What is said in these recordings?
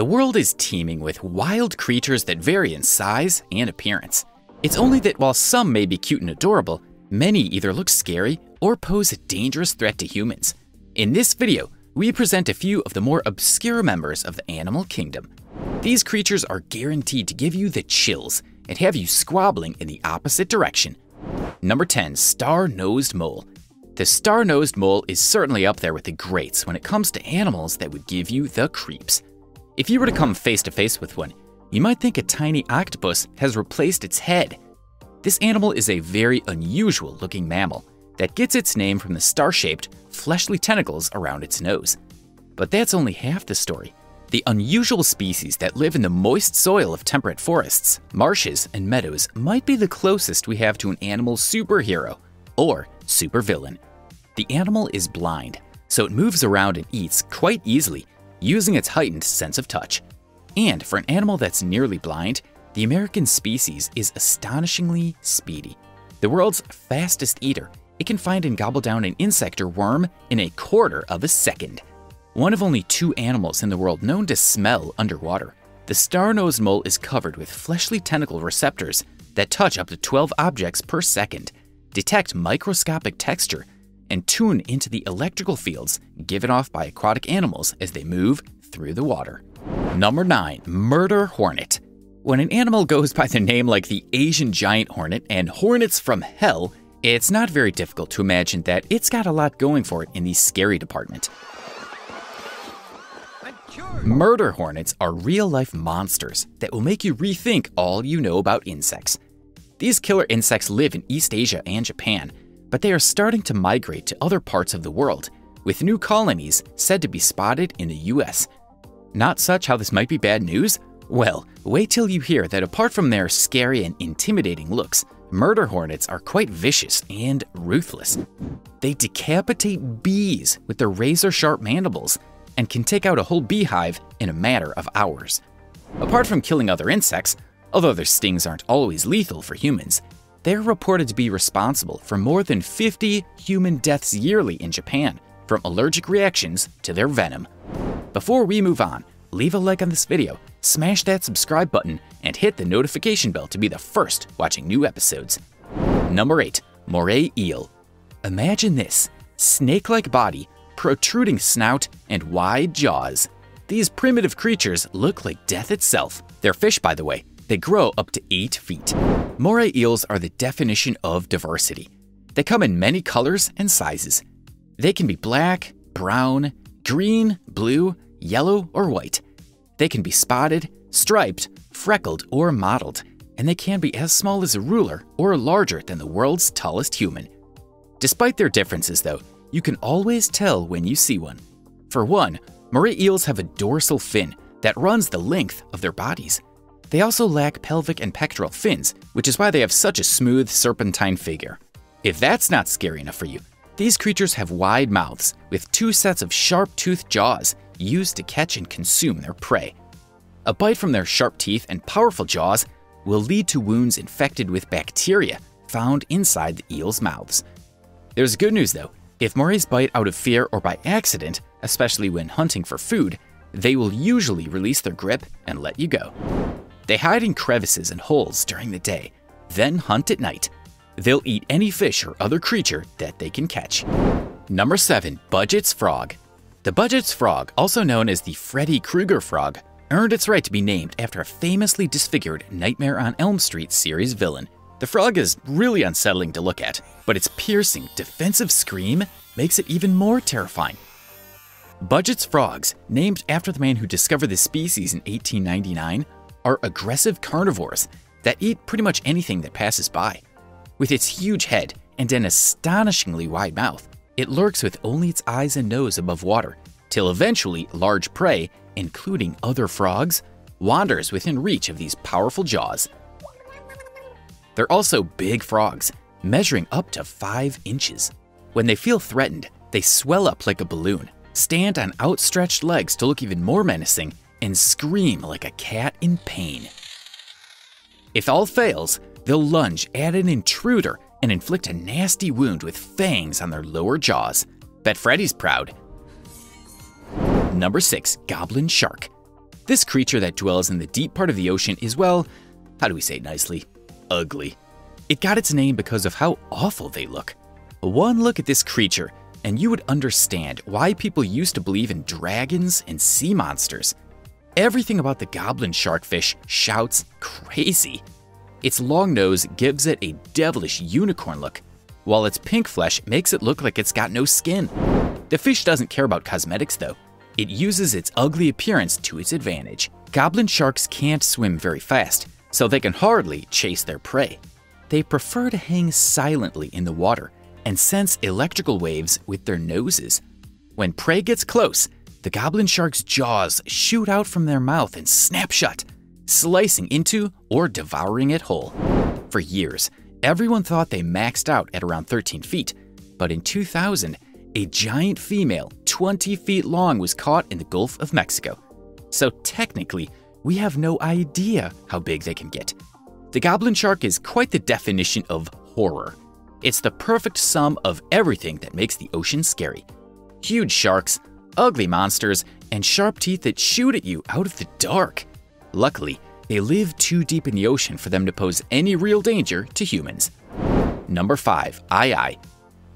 The world is teeming with wild creatures that vary in size and appearance. It's only that while some may be cute and adorable, many either look scary or pose a dangerous threat to humans. In this video, we present a few of the more obscure members of the animal kingdom. These creatures are guaranteed to give you the chills and have you squabbling in the opposite direction. Number 10, Star-Nosed Mole. The star-nosed mole is certainly up there with the greats when it comes to animals that would give you the creeps. If you were to come face to face with one, you might think a tiny octopus has replaced its head. This animal is a very unusual looking mammal that gets its name from the star-shaped, fleshly tentacles around its nose. But that's only half the story. The unusual species that live in the moist soil of temperate forests, marshes, and meadows might be the closest we have to an animal superhero, or supervillain. The animal is blind, so it moves around and eats quite easily, using its heightened sense of touch. And for an animal that's nearly blind, the American species is astonishingly speedy. The world's fastest eater, it can find and gobble down an insect or worm in a quarter of a second. One of only two animals in the world known to smell underwater. The star-nosed mole is covered with fleshly tentacle receptors that touch up to 12 objects per second, detect microscopic texture, and tune into the electrical fields given off by aquatic animals as they move through the water. Number 9. Murder Hornet. When an animal goes by the name like the Asian giant hornet and hornets from hell, it's not very difficult to imagine that it's got a lot going for it in the scary department. Murder hornets are real life monsters that will make you rethink all you know about insects. These killer insects live in East Asia and Japan, but they are starting to migrate to other parts of the world, with new colonies said to be spotted in the US. Not such how this might be bad news? Well, wait till you hear that apart from their scary and intimidating looks, murder hornets are quite vicious and ruthless. They decapitate bees with their razor sharp mandibles and can take out a whole beehive in a matter of hours. Apart from killing other insects, although their stings aren't always lethal for humans, they're reported to be responsible for more than 50 human deaths yearly in Japan, from allergic reactions to their venom. Before we move on, leave a like on this video, smash that subscribe button, and hit the notification bell to be the first watching new episodes. Number 8. Moray Eel Imagine this, snake-like body, protruding snout, and wide jaws. These primitive creatures look like death itself. They're fish, by the way, they grow up to 8 feet. Moray eels are the definition of diversity. They come in many colors and sizes. They can be black, brown, green, blue, yellow, or white. They can be spotted, striped, freckled, or mottled, and they can be as small as a ruler or larger than the world's tallest human. Despite their differences, though, you can always tell when you see one. For one, moray eels have a dorsal fin that runs the length of their bodies. They also lack pelvic and pectoral fins, which is why they have such a smooth serpentine figure. If that's not scary enough for you, these creatures have wide mouths with two sets of sharp-toothed jaws used to catch and consume their prey. A bite from their sharp teeth and powerful jaws will lead to wounds infected with bacteria found inside the eel's mouths. There's good news though. If morays bite out of fear or by accident, especially when hunting for food, they will usually release their grip and let you go. They hide in crevices and holes during the day, then hunt at night. They'll eat any fish or other creature that they can catch. Number 7. Budgett's Frog The Budgett's Frog, also known as the Freddy Krueger frog, earned its right to be named after a famously disfigured Nightmare on Elm Street series villain. The frog is really unsettling to look at, but its piercing, defensive scream makes it even more terrifying. Budgett's frogs, named after the man who discovered the species in 1899, are aggressive carnivores that eat pretty much anything that passes by. With its huge head and an astonishingly wide mouth, it lurks with only its eyes and nose above water, till eventually large prey, including other frogs, wanders within reach of these powerful jaws. They're also big frogs, measuring up to 5 inches. When they feel threatened, they swell up like a balloon, stand on outstretched legs to look even more menacing, and scream like a cat in pain. If all fails, they'll lunge at an intruder and inflict a nasty wound with fangs on their lower jaws. Bet Freddy's proud. Number 6. Goblin Shark This creature that dwells in the deep part of the ocean is, well, how do we say it nicely? Ugly. It got its name because of how awful they look. One look at this creature, and you would understand why people used to believe in dragons and sea monsters. Everything about the goblin sharkfish shouts crazy. Its long nose gives it a devilish unicorn look, while its pink flesh makes it look like it's got no skin. The fish doesn't care about cosmetics though. It uses its ugly appearance to its advantage. Goblin sharks can't swim very fast, so they can hardly chase their prey. They prefer to hang silently in the water and sense electrical waves with their noses. When prey gets close, the goblin shark's jaws shoot out from their mouth and snap shut, slicing into or devouring it whole. For years, everyone thought they maxed out at around 13 feet, but in 2000, a giant female 20 feet long was caught in the Gulf of Mexico. So technically, we have no idea how big they can get. The goblin shark is quite the definition of horror. It's the perfect sum of everything that makes the ocean scary. Huge sharks, ugly monsters, and sharp teeth that shoot at you out of the dark. Luckily, they live too deep in the ocean for them to pose any real danger to humans. Number 5. Aye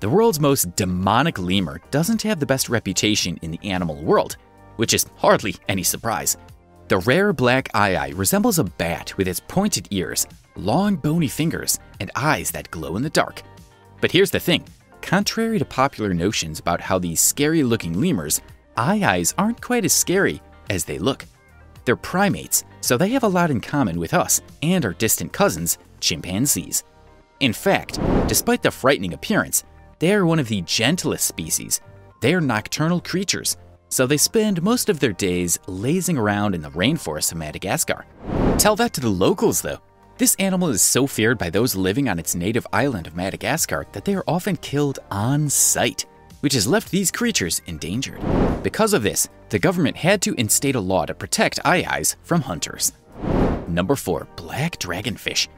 The world's most demonic lemur doesn't have the best reputation in the animal world, which is hardly any surprise. The rare black aye resembles a bat with its pointed ears, long bony fingers, and eyes that glow in the dark. But here's the thing contrary to popular notions about how these scary looking lemurs, aye aren't quite as scary as they look. They're primates, so they have a lot in common with us and our distant cousins, chimpanzees. In fact, despite the frightening appearance, they are one of the gentlest species. They are nocturnal creatures so they spend most of their days lazing around in the rainforests of Madagascar. Tell that to the locals, though. This animal is so feared by those living on its native island of Madagascar that they are often killed on sight, which has left these creatures endangered. Because of this, the government had to instate a law to protect aye-ayes from hunters. Number 4. Black Dragonfish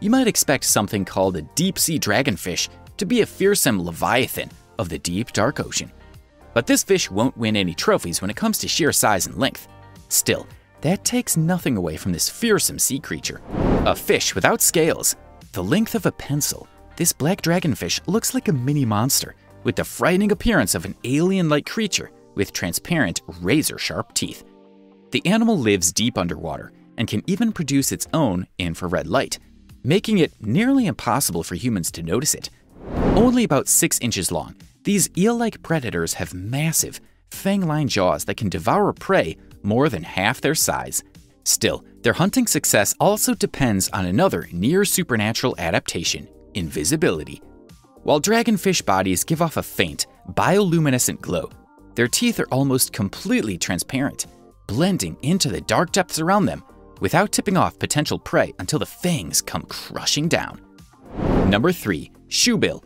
You might expect something called a deep-sea dragonfish to be a fearsome leviathan of the deep, dark ocean. But this fish won't win any trophies when it comes to sheer size and length. Still, that takes nothing away from this fearsome sea creature. A fish without scales, the length of a pencil, this black dragonfish looks like a mini monster with the frightening appearance of an alien-like creature with transparent, razor-sharp teeth. The animal lives deep underwater and can even produce its own infrared light, making it nearly impossible for humans to notice it. Only about 6 inches long, these eel-like predators have massive, fang-lined jaws that can devour prey more than half their size. Still, their hunting success also depends on another near-supernatural adaptation, invisibility. While dragonfish bodies give off a faint, bioluminescent glow, their teeth are almost completely transparent, blending into the dark depths around them without tipping off potential prey until the fangs come crushing down. Number 3. Shoebill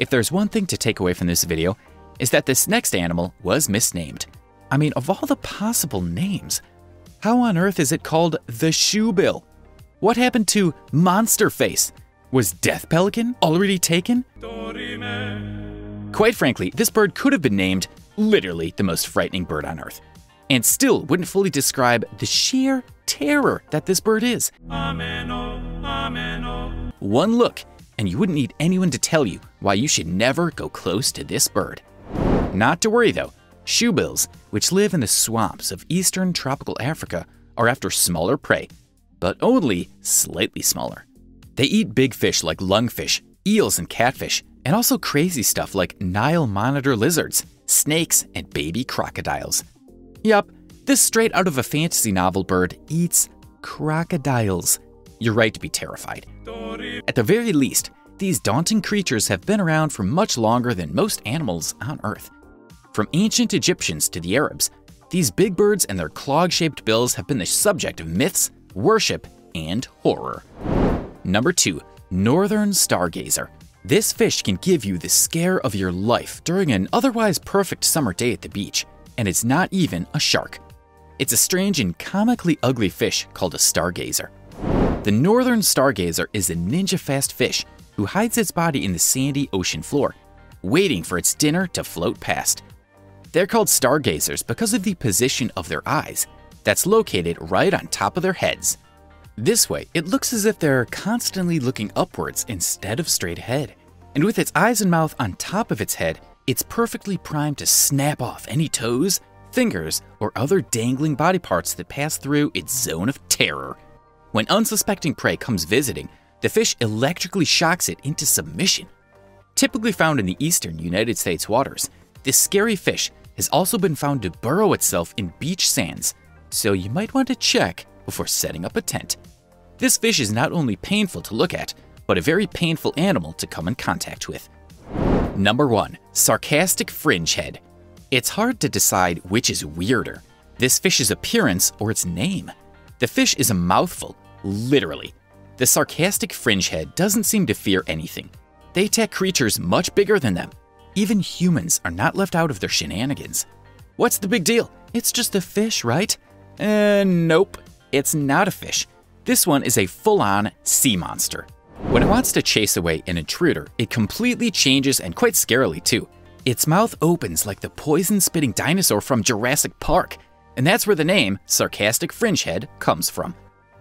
if there's one thing to take away from this video, is that this next animal was misnamed. I mean, of all the possible names, how on earth is it called the Shoe Bill? What happened to Monster Face? Was Death Pelican already taken? Quite frankly, this bird could have been named literally the most frightening bird on earth, and still wouldn't fully describe the sheer terror that this bird is. One look and you wouldn't need anyone to tell you why you should never go close to this bird. Not to worry though, shoebills, which live in the swamps of eastern tropical Africa, are after smaller prey, but only slightly smaller. They eat big fish like lungfish, eels, and catfish, and also crazy stuff like Nile monitor lizards, snakes, and baby crocodiles. Yup, this straight out of a fantasy novel bird eats crocodiles. You're right to be terrified. At the very least, these daunting creatures have been around for much longer than most animals on Earth. From ancient Egyptians to the Arabs, these big birds and their clog-shaped bills have been the subject of myths, worship, and horror. Number 2. Northern Stargazer This fish can give you the scare of your life during an otherwise perfect summer day at the beach, and it's not even a shark. It's a strange and comically ugly fish called a stargazer. The northern stargazer is a ninja-fast fish who hides its body in the sandy ocean floor, waiting for its dinner to float past. They're called stargazers because of the position of their eyes. that's located right on top of their heads. This way, it looks as if they're constantly looking upwards instead of straight ahead. And with its eyes and mouth on top of its head, it's perfectly primed to snap off any toes, fingers, or other dangling body parts that pass through its zone of terror. When unsuspecting prey comes visiting, the fish electrically shocks it into submission. Typically found in the eastern United States waters, this scary fish has also been found to burrow itself in beach sands, so you might want to check before setting up a tent. This fish is not only painful to look at, but a very painful animal to come in contact with. Number 1. Sarcastic Fringe Head. It's hard to decide which is weirder, this fish's appearance or its name. The fish is a mouthful, literally. The sarcastic fringe head doesn't seem to fear anything. They attack creatures much bigger than them. Even humans are not left out of their shenanigans. What's the big deal? It's just a fish, right? Uh, nope. It's not a fish. This one is a full on sea monster. When it wants to chase away an intruder, it completely changes and quite scarily too. Its mouth opens like the poison spitting dinosaur from Jurassic Park, and that's where the name Sarcastic Fringehead comes from.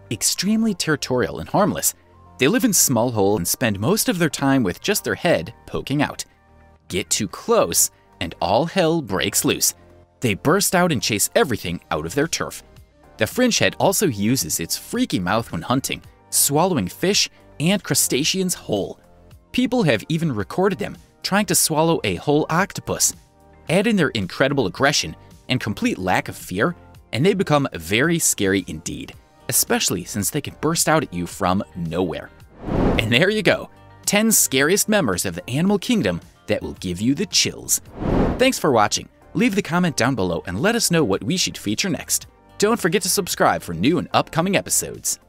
Extremely territorial and harmless, they live in small holes and spend most of their time with just their head poking out. Get too close, and all hell breaks loose. They burst out and chase everything out of their turf. The fringehead also uses its freaky mouth when hunting, swallowing fish and crustaceans whole. People have even recorded them trying to swallow a whole octopus. Add in their incredible aggression and complete lack of fear, and they become very scary indeed, especially since they can burst out at you from nowhere. And there you go 10 scariest members of the animal kingdom that will give you the chills. Thanks for watching. Leave the comment down below and let us know what we should feature next. Don't forget to subscribe for new and upcoming episodes.